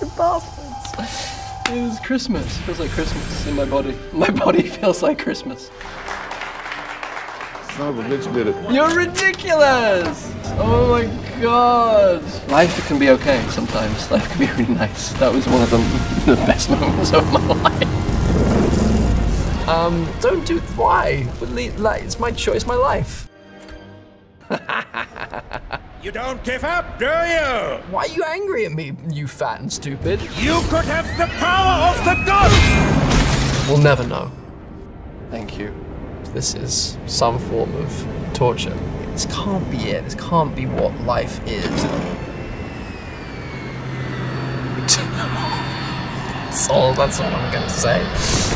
You bastards. It was Christmas. It feels like Christmas in my body. My body feels like Christmas. Son of a bitch did it. You're ridiculous! Oh my god. Life can be okay sometimes. Life can be really nice. That was one of the, the best moments of my life. Um, don't do why? But Like, it's my choice, my life. You don't give up, do you? Why are you angry at me, you fat and stupid? You could have the power of the gods! We'll never know. Thank you. This is some form of torture. This can't be it. This can't be what life is. That's all. That's all I'm gonna say.